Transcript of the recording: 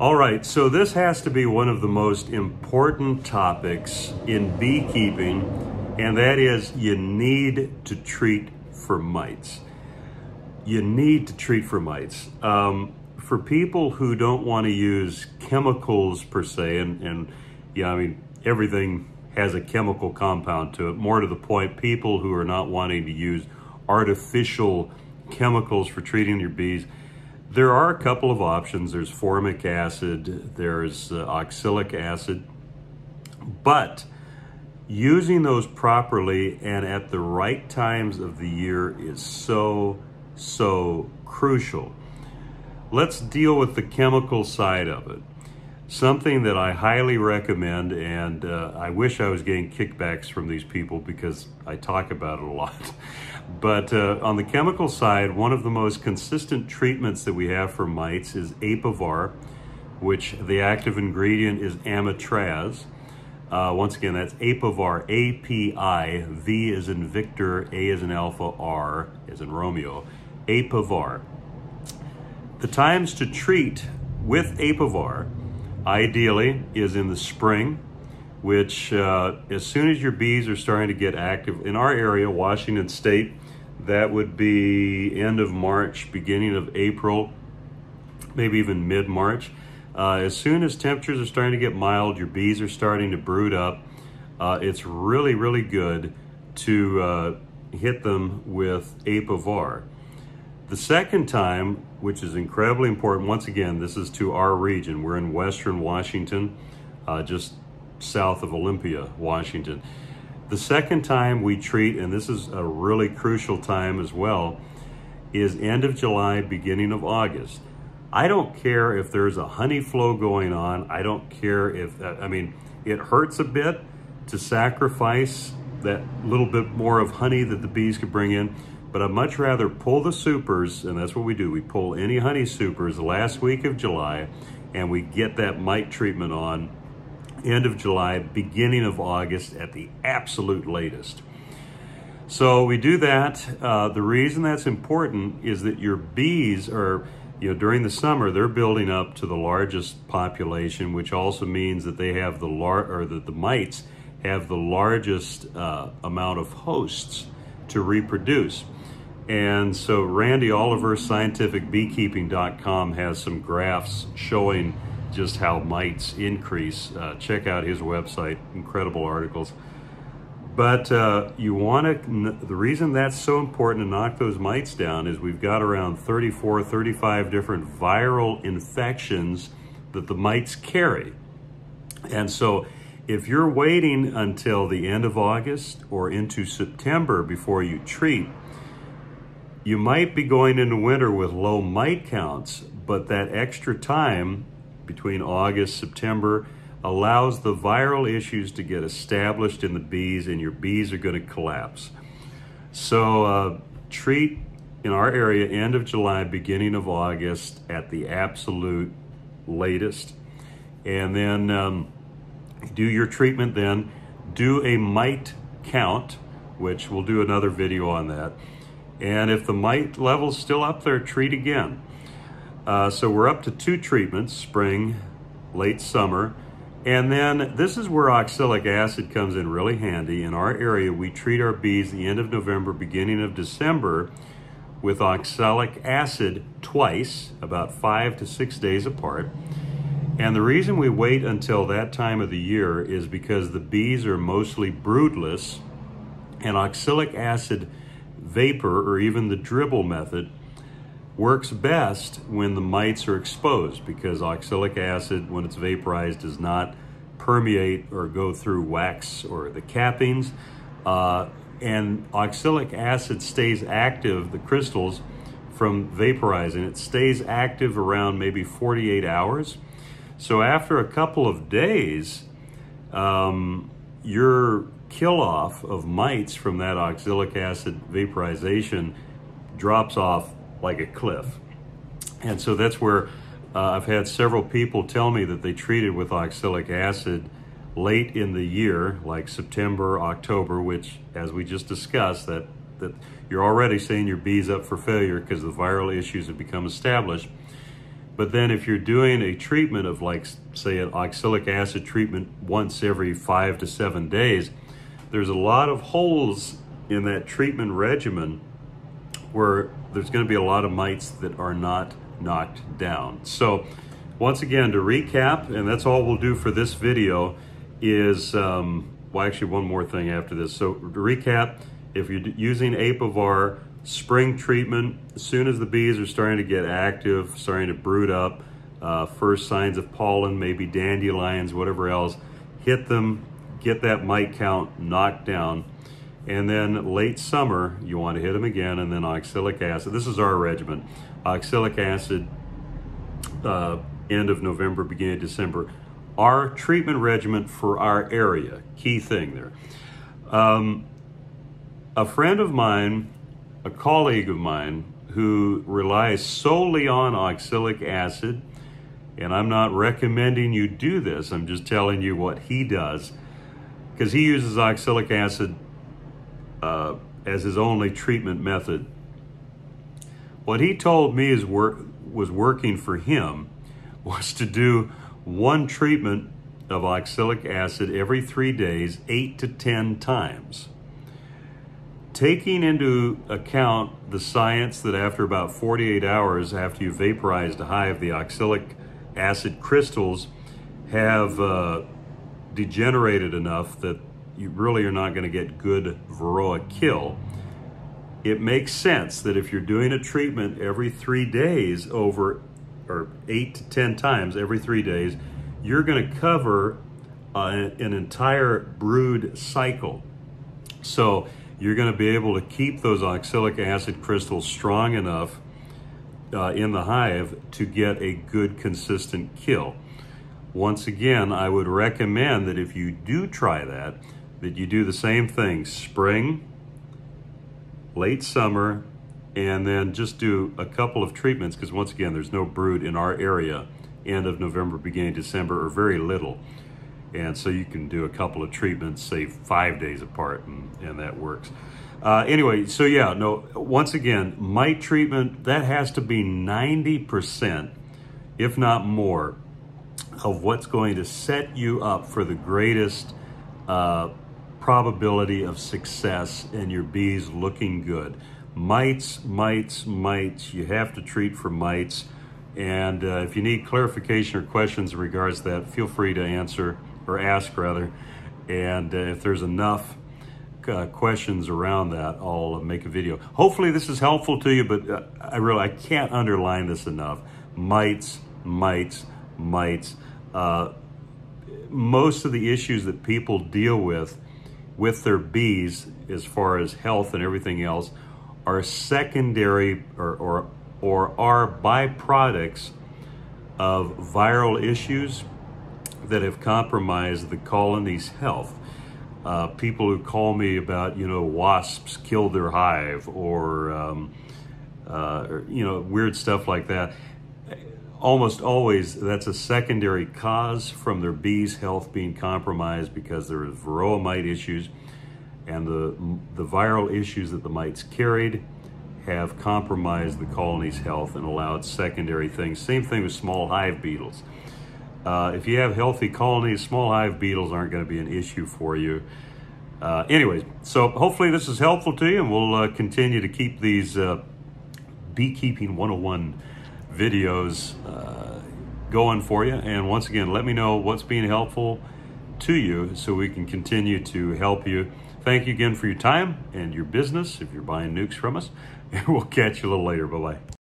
All right, so this has to be one of the most important topics in beekeeping, and that is you need to treat for mites. You need to treat for mites. Um, for people who don't want to use chemicals per se, and, and yeah, I mean, everything has a chemical compound to it. More to the point, people who are not wanting to use artificial chemicals for treating your bees, there are a couple of options. There's formic acid, there's uh, oxalic acid, but using those properly and at the right times of the year is so, so crucial. Let's deal with the chemical side of it. Something that I highly recommend, and uh, I wish I was getting kickbacks from these people because I talk about it a lot. But uh, on the chemical side, one of the most consistent treatments that we have for mites is Apivar, which the active ingredient is amitraz. Uh, once again, that's Apivar, A-P-I, V is in Victor, A is in Alpha, R is in Romeo, Apivar. The times to treat with Apivar, ideally, is in the spring, which uh, as soon as your bees are starting to get active, in our area, Washington State, that would be end of March, beginning of April, maybe even mid-March. Uh, as soon as temperatures are starting to get mild, your bees are starting to brood up, uh, it's really, really good to uh, hit them with Apivar. The second time, which is incredibly important, once again, this is to our region. We're in western Washington, uh, just south of Olympia, Washington. The second time we treat, and this is a really crucial time as well, is end of July, beginning of August. I don't care if there's a honey flow going on. I don't care if, uh, I mean, it hurts a bit to sacrifice that little bit more of honey that the bees could bring in, but I'd much rather pull the supers, and that's what we do. We pull any honey supers last week of July, and we get that mite treatment on end of July, beginning of August at the absolute latest. So we do that. Uh, the reason that's important is that your bees are, you know, during the summer, they're building up to the largest population, which also means that they have the lar or that the mites have the largest uh, amount of hosts to reproduce. And so Randy Oliver, scientificbeekeeping.com has some graphs showing just how mites increase. Uh, check out his website, incredible articles. But uh, you want to, the reason that's so important to knock those mites down is we've got around 34, 35 different viral infections that the mites carry. And so if you're waiting until the end of August or into September before you treat, you might be going into winter with low mite counts, but that extra time between August, September, allows the viral issues to get established in the bees and your bees are gonna collapse. So uh, treat in our area end of July, beginning of August at the absolute latest. And then um, do your treatment then. Do a mite count, which we'll do another video on that. And if the mite level's still up there, treat again. Uh, so we're up to two treatments, spring, late summer. And then this is where oxalic acid comes in really handy. In our area, we treat our bees the end of November, beginning of December with oxalic acid twice, about five to six days apart. And the reason we wait until that time of the year is because the bees are mostly broodless and oxalic acid vapor or even the dribble method works best when the mites are exposed because oxalic acid, when it's vaporized, does not permeate or go through wax or the cappings. Uh, and oxalic acid stays active, the crystals, from vaporizing. It stays active around maybe 48 hours. So after a couple of days, um, your kill off of mites from that oxalic acid vaporization drops off like a cliff. And so that's where uh, I've had several people tell me that they treated with oxalic acid late in the year, like September, October, which, as we just discussed, that, that you're already seeing your bee's up for failure because the viral issues have become established. But then if you're doing a treatment of like, say an oxalic acid treatment once every five to seven days, there's a lot of holes in that treatment regimen where there's going to be a lot of mites that are not knocked down. So once again, to recap, and that's all we'll do for this video, is, um, well, actually one more thing after this. So to recap, if you're using Apivar spring treatment, as soon as the bees are starting to get active, starting to brood up, uh, first signs of pollen, maybe dandelions, whatever else, hit them, get that mite count knocked down. And then late summer, you want to hit them again, and then oxalic acid. This is our regimen. Oxalic acid, uh, end of November, beginning of December. Our treatment regimen for our area, key thing there. Um, a friend of mine, a colleague of mine, who relies solely on oxalic acid, and I'm not recommending you do this, I'm just telling you what he does, because he uses oxalic acid uh, as his only treatment method. What he told me is work, was working for him was to do one treatment of oxalic acid every three days, eight to 10 times. Taking into account the science that after about 48 hours after you vaporized a hive, the oxalic acid crystals have uh, degenerated enough that you really are not going to get good varroa kill. It makes sense that if you're doing a treatment every three days over, or eight to 10 times every three days, you're going to cover uh, an entire brood cycle. So you're going to be able to keep those oxalic acid crystals strong enough uh, in the hive to get a good consistent kill. Once again, I would recommend that if you do try that, that you do the same thing, spring, late summer, and then just do a couple of treatments because once again, there's no brood in our area end of November, beginning December, or very little. And so you can do a couple of treatments, say five days apart, and, and that works. Uh, anyway, so yeah, no, once again, mite treatment, that has to be 90%, if not more, of what's going to set you up for the greatest uh, probability of success and your bees looking good. Mites, mites, mites, you have to treat for mites. And uh, if you need clarification or questions in regards to that, feel free to answer or ask rather. And uh, if there's enough uh, questions around that, I'll make a video. Hopefully this is helpful to you, but uh, I really I can't underline this enough. Mites, mites, mites. Uh, most of the issues that people deal with with their bees, as far as health and everything else, are secondary or, or, or are byproducts of viral issues that have compromised the colony's health. Uh, people who call me about, you know, wasps killed their hive or, um, uh, or, you know, weird stuff like that. Almost always, that's a secondary cause from their bees' health being compromised because there is varroa mite issues and the, the viral issues that the mites carried have compromised the colony's health and allowed secondary things. Same thing with small hive beetles. Uh, if you have healthy colonies, small hive beetles aren't going to be an issue for you. Uh, anyways, so hopefully this is helpful to you and we'll uh, continue to keep these uh, beekeeping 101 videos uh, going for you. And once again, let me know what's being helpful to you so we can continue to help you. Thank you again for your time and your business if you're buying nucs from us. And we'll catch you a little later. Bye-bye.